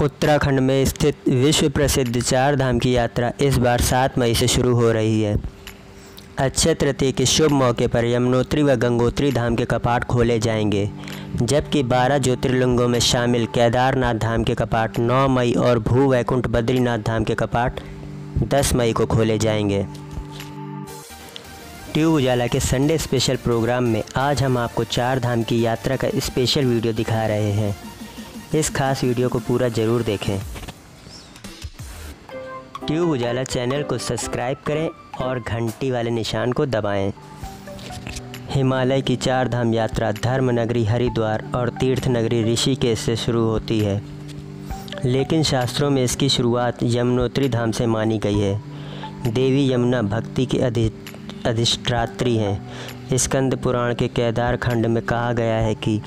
उत्तराखंड में स्थित विश्व प्रसिद्ध चार धाम की यात्रा इस बार सात मई से शुरू हो रही है। अक्षय तृतीय के शुभ मौके पर यमुनोत्री व गंगोत्री धाम के कपाट खोले जाएँगे, जबकि बारह ज्योतिर्लिंगों में शामिल केदारनाथ धाम के कपाट 9 मई और भू वैकुंठ बद्रीनाथ धाम के कपाट 10 मई को खोले जाएँगे। ट्यूब उजाला के संडे स्पेशल प्रोग्राम में आज हम आपको चार धाम की यात्रा का स्पेशल वीडियो दिखा रहे हैं। इस खास वीडियो को पूरा ज़रूर देखें। ट्यूब उजाला चैनल को सब्सक्राइब करें और घंटी वाले निशान को दबाएँ। हिमालय की चार धाम यात्रा धर्म नगरी हरिद्वार और तीर्थ नगरी ऋषिकेश से शुरू होती है। लेकिन शास्त्रों में इसकी शुरुआत यमुनोत्री धाम से मानी गई है। देवी यमुना भक्ति की अधि, अधिष्ठात्री हैं। स्कंद पुराण के केदार खंड में कहा गया है कि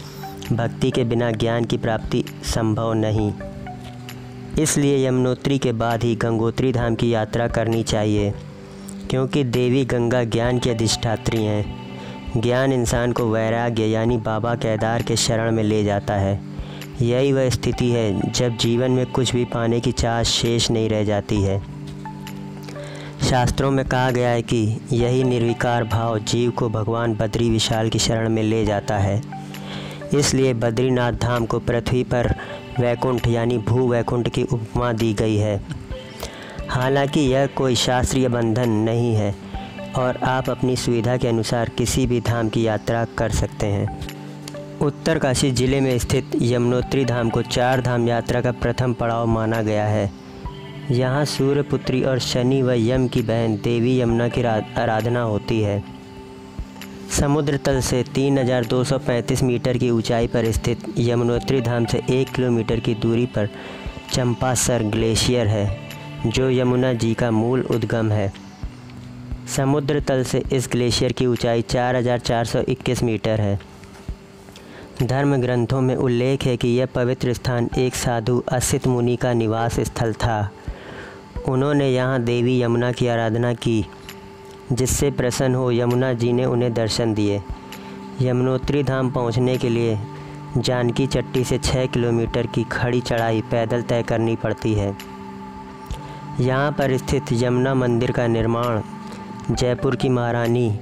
भक्ति के बिना ज्ञान की प्राप्ति संभव नहीं। इसलिए यमुनोत्री के बाद ही गंगोत्री धाम की यात्रा करनी चाहिए, क्योंकि देवी गंगा ज्ञान की अधिष्ठात्री हैं। ज्ञान इंसान को वैराग्य यानी बाबा केदार के शरण में ले जाता है। यही वह स्थिति है, जब जीवन में कुछ भी पाने की चाह शेष नहीं रह जाती है। शास्त्रों में कहा गया है कि यही निर्विकार भाव जीव को भगवान बद्री विशाल की शरण में ले जाता है। इसलिए बद्रीनाथ धाम को पृथ्वी पर वैकुंठ यानी भू वैकुंठ की उपमा दी गई है। हालाँकि यह कोई शास्त्रीय बंधन नहीं है और आप अपनी सुविधा के अनुसार किसी भी धाम की यात्रा कर सकते हैं। उत्तरकाशी ज़िले में स्थित यमुनोत्री धाम को चार धाम यात्रा का प्रथम पड़ाव माना गया है। यहाँ सूर्यपुत्री और शनि व यम की बहन देवी यमुना की आराधना होती है। समुद्र तल से 3,235 मीटर की ऊंचाई पर स्थित यमुनोत्री धाम से एक किलोमीटर की दूरी पर चंपासर ग्लेशियर है जो यमुना जी का मूल उद्गम है। समुद्र तल से इस ग्लेशियर की ऊंचाई 4,421 मीटर है। धर्म ग्रंथों में उल्लेख है कि यह पवित्र स्थान एक साधु असित मुनि का निवास स्थल था। उन्होंने यहाँ देवी यमुना की आराधना की। जिससे प्रसन्न हो यमुना जी ने उन्हें दर्शन दिए। यमुनोत्री धाम पहुँचने के लिए जानकी चट्टी से छः किलोमीटर की खड़ी चढ़ाई पैदल तय करनी पड़ती है। यहाँ पर स्थित यमुना मंदिर का निर्माण जयपुर की महारानी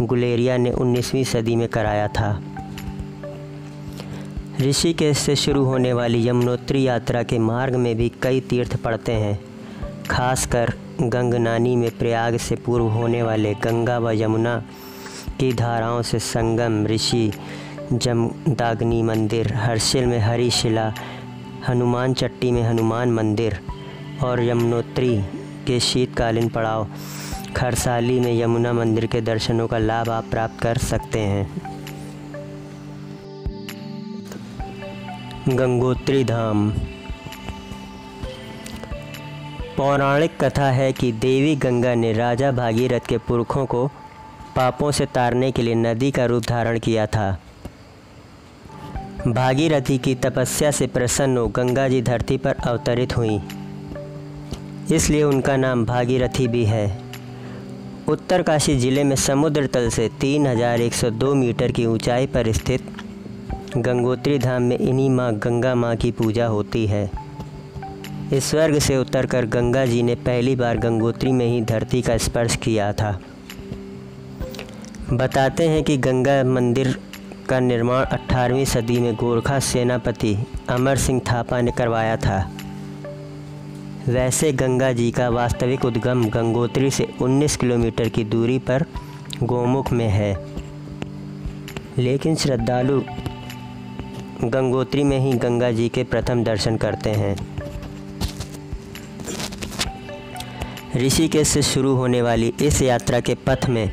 गुलेरिया ने 19वीं सदी में कराया था। ऋषिकेश से शुरू होने वाली यमुनोत्री यात्रा के मार्ग में भी कई तीर्थ पड़ते हैं, खासकर गंगनानी में प्रयाग से पूर्व होने वाले गंगा व यमुना की धाराओं से संगम, ऋषि, जमदाग्नि मंदिर, हर्षिल में हरिशिला, हनुमान चट्टी में हनुमान मंदिर और यमुनोत्री के शीतकालीन पड़ाव, खरसाली में यमुना मंदिर के दर्शनों का लाभ आप प्राप्त कर सकते हैं। गंगोत्री धाम पौराणिक कथा है कि देवी गंगा ने राजा भागीरथ के पुरखों को पापों से तारने के लिए नदी का रूप धारण किया था। भागीरथी की तपस्या से प्रसन्न हो गंगा जी धरती पर अवतरित हुई। इसलिए उनका नाम भागीरथी भी है। उत्तरकाशी ज़िले में समुद्र तल से 3102 मीटर की ऊंचाई पर स्थित गंगोत्री धाम में इन्हीं माँ गंगा माँ की पूजा होती है। इस स्वर्ग से उतरकर गंगा जी ने पहली बार गंगोत्री में ही धरती का स्पर्श किया था। बताते हैं कि गंगा मंदिर का निर्माण 18वीं सदी में गोरखा सेनापति अमर सिंह थापा ने करवाया था। वैसे गंगा जी का वास्तविक उद्गम गंगोत्री से 19 किलोमीटर की दूरी पर गोमुख में है। लेकिन श्रद्धालु गंगोत्री में ही गंगा जी के प्रथम दर्शन करते हैं। ऋषिकेश से शुरू होने वाली इस यात्रा के पथ में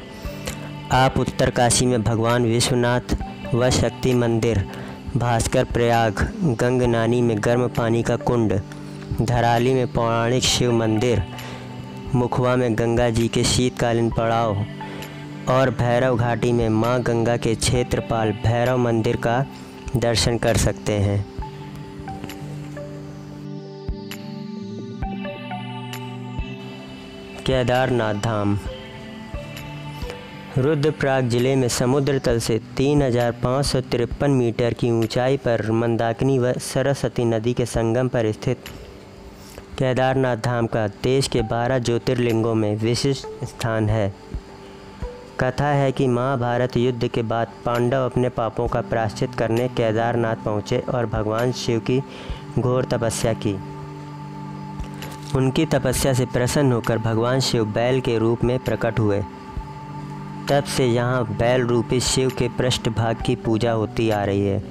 आप उत्तरकाशी में भगवान विश्वनाथ व शक्ति मंदिर, भास्कर प्रयाग गंगनानी में गर्म पानी का कुंड, धराली में पौराणिक शिव मंदिर, मुखवा में गंगा जी के शीतकालीन पड़ाव और भैरव घाटी में माँ गंगा के क्षेत्रपाल भैरव मंदिर का दर्शन कर सकते हैं। केदारनाथ धाम। रुद्रप्रयाग ज़िले में समुद्र तल से तीन हज़ार पाँच सौ तिरपन मीटर की ऊंचाई पर मंदाकिनी व सरस्वती नदी के संगम पर स्थित केदारनाथ धाम का देश के बारह ज्योतिर्लिंगों में विशिष्ट स्थान है। कथा है कि महाभारत युद्ध के बाद पांडव अपने पापों का प्राश्चित करने केदारनाथ पहुँचे और भगवान शिव की घोर तपस्या की। उनकी तपस्या से प्रसन्न होकर भगवान शिव बैल के रूप में प्रकट हुए। तब से यहाँ बैल रूपी शिव के पृष्ठभाग की पूजा होती आ रही है।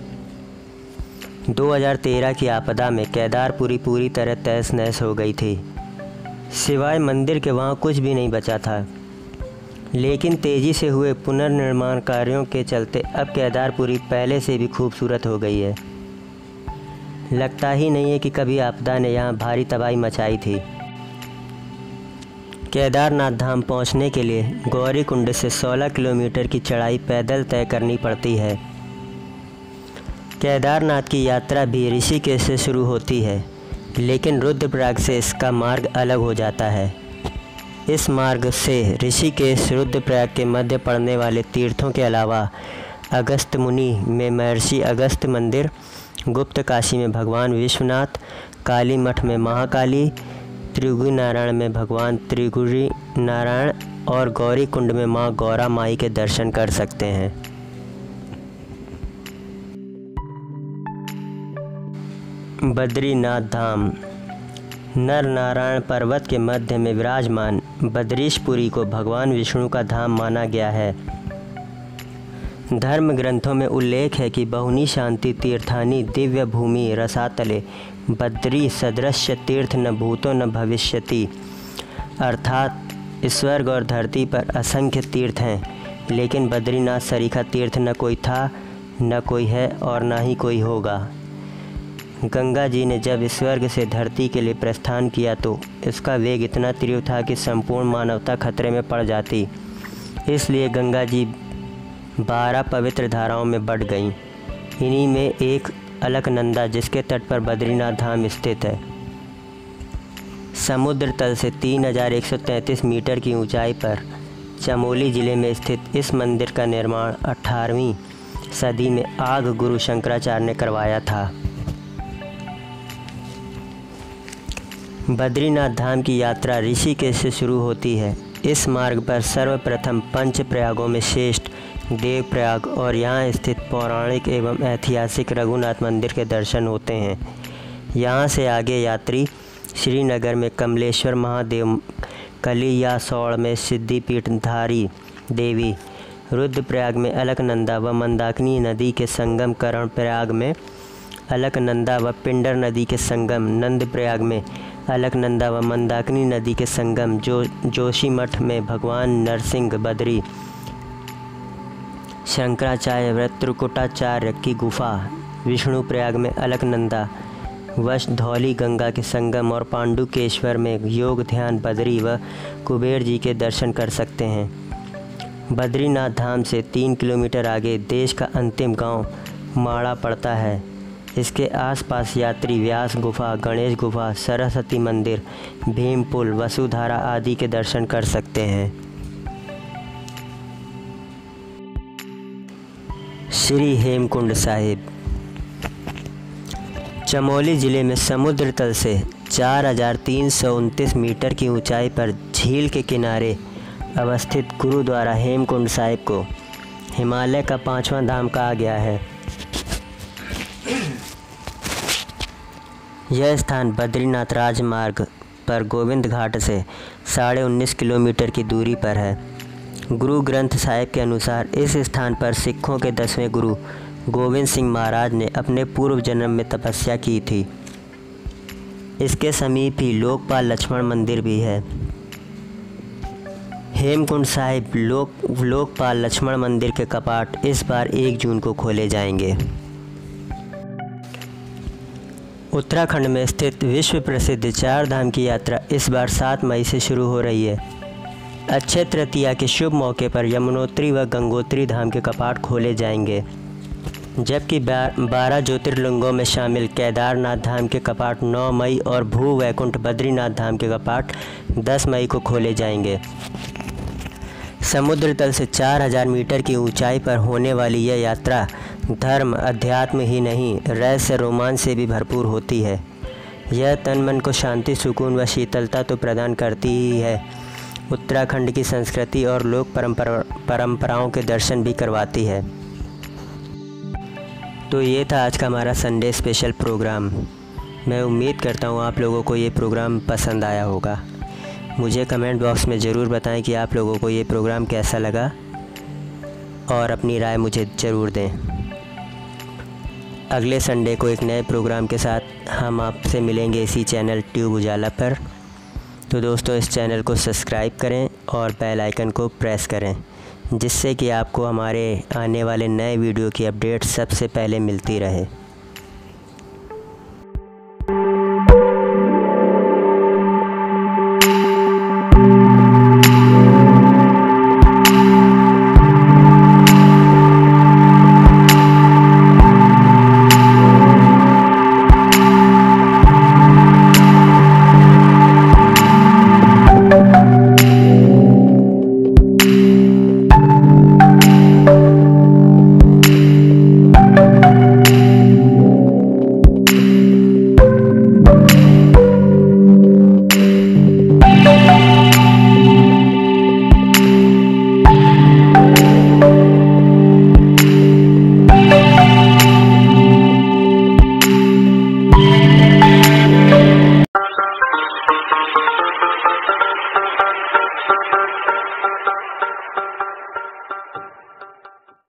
2013 की आपदा में केदारपुरी पूरी तरह तहस नहस हो गई थी। सिवाय मंदिर के वहाँ कुछ भी नहीं बचा था। लेकिन तेज़ी से हुए पुनर्निर्माण कार्यों के चलते अब केदारपुरी पहले से भी खूबसूरत हो गई है। लगता ही नहीं है कि कभी आपदा ने यहाँ भारी तबाही मचाई थी। केदारनाथ धाम पहुँचने के लिए गौरी कुंड से 16 किलोमीटर की चढ़ाई पैदल तय करनी पड़ती है। केदारनाथ की यात्रा भी ऋषिकेश से शुरू होती है, लेकिन रुद्रप्रयाग से इसका मार्ग अलग हो जाता है। इस मार्ग से ऋषिकेश रुद्रप्रयाग के मध्य पड़ने वाले तीर्थों के अलावा अगस्त मुनि में महर्षि अगस्त मंदिर गुप्त काशी में भगवान विश्वनाथ, काली मठ में महाकाली त्रिगुरी नारायण में भगवान त्रिगुरी नारायण और गौरी कुंड में माँ गौरा माई के दर्शन कर सकते हैं। बद्रीनाथ धाम। नर नारायण पर्वत के मध्य में विराजमान बद्रीशपुरी को भगवान विष्णु का धाम माना गया है। धर्म ग्रंथों में उल्लेख है कि बहुनी शांति तीर्थानी दिव्य भूमि रसातले, बद्री सदृश्य तीर्थ न भूतो न भविष्यति। अर्थात स्वर्ग और धरती पर असंख्य तीर्थ हैं, लेकिन बद्रीनाथ सरीखा तीर्थ न कोई था, न कोई है और ना ही कोई होगा। गंगा जी ने जब स्वर्ग से धरती के लिए प्रस्थान किया तो इसका वेग इतना तीव्र था कि संपूर्ण मानवता खतरे में पड़ जाती। इसलिए गंगा जी बारह पवित्र धाराओं में बढ़ गईं। इन्हीं में एक अलकनंदा जिसके तट पर बद्रीनाथ धाम स्थित है। समुद्र तल से 3,133 मीटर की ऊंचाई पर चमोली ज़िले में स्थित इस मंदिर का निर्माण 18वीं सदी में आग गुरु शंकराचार्य ने करवाया था। बद्रीनाथ धाम की यात्रा ऋषिकेश से शुरू होती है। इस मार्ग पर सर्वप्रथम पंच प्रयागों में श्रेष्ठ देव प्रयाग और यहाँ स्थित पौराणिक एवं ऐतिहासिक रघुनाथ मंदिर के दर्शन होते हैं। यहाँ से आगे यात्री श्रीनगर में कमलेश्वर महादेव कली या सौड़ में सिद्धिपीठधारी देवी, रुद्रप्रयाग में अलकनंदा व मंदाकिनी नदी के संगम करण प्रयाग में अलकनंदा व पिंडर नदी के संगम नंद प्रयाग में अलकनंदा व मंदाकिनी नदी के संगम जो जोशीमठ में भगवान नरसिंह बद्री शंकराचार्य व्रत त्रिकुटाचार्य की गुफा विष्णु प्रयाग में अलकनंदा, वश धौली गंगा के संगम और पांडुकेश्वर में योग ध्यान बद्री व कुबेर जी के दर्शन कर सकते हैं। बद्रीनाथ धाम से तीन किलोमीटर आगे देश का अंतिम गाँव माड़ा पड़ता है। इसके आसपास यात्री व्यास गुफा, गणेश गुफा, सरस्वती मंदिर भीम पुल वसुधारा आदि के दर्शन कर सकते हैं। श्री हेमकुंड साहिब। चमोली ज़िले में समुद्र तल से चार हज़ार तीन सौ उनतीस मीटर की ऊंचाई पर झील के किनारे अवस्थित गुरुद्वारा हेमकुंड साहिब को हिमालय का पांचवा धाम कहा गया है। यह स्थान बद्रीनाथ राजमार्ग पर गोविंद घाट से साढ़े उन्नीस किलोमीटर की दूरी पर है। गुरु ग्रंथ साहिब के अनुसार इस स्थान पर सिखों के दसवें गुरु गोविंद सिंह महाराज ने अपने पूर्व जन्म में तपस्या की थी। इसके समीप ही लोकपाल लक्ष्मण मंदिर भी है। हेमकुंड साहिब लोक, लोकपाल लक्ष्मण मंदिर के कपाट इस बार एक जून को खोले जाएँगे। उत्तराखंड में स्थित विश्व प्रसिद्ध चार धाम की यात्रा इस बार सात मई से शुरू हो रही है। अक्षय तृतीया के शुभ मौके पर यमुनोत्री व गंगोत्री धाम के कपाट खोले जाएँगे, जबकि बारह ज्योतिर्लिंगों में शामिल केदारनाथ धाम के कपाट 9 मई और भू वैकुंठ बद्रीनाथ धाम के कपाट 10 मई को खोले जाएँगे। समुद्र तल से 4000 मीटर की ऊंचाई पर होने वाली यह यात्रा धर्म, अध्यात्म ही नहीं, रहस्य, रोमांच से भी भरपूर होती है। यह तन मन को शांति, सुकून व शीतलता तो प्रदान करती ही है। उत्तराखंड की संस्कृति और लोक परंपरा, परंपराओं के दर्शन भी करवाती है। तो ये था आज का हमारा संडे स्पेशल प्रोग्राम मैं उम्मीद करता हूँ आप लोगों को ये प्रोग्राम पसंद आया होगा। मुझे कमेंट बॉक्स में ज़रूर बताएँ कि आप लोगों को ये प्रोग्राम कैसा लगा और अपनी राय मुझे ज़रूर दें। अगले संडे को एक नए प्रोग्राम के साथ हम आपसे मिलेंगे इसी चैनल ट्यूब उजाला पर। तो दोस्तों, इस चैनल को सब्सक्राइब करें और बेल आइकन को प्रेस करें, जिससे कि आपको हमारे आने वाले नए वीडियो की अपडेट सबसे पहले मिलती रहे।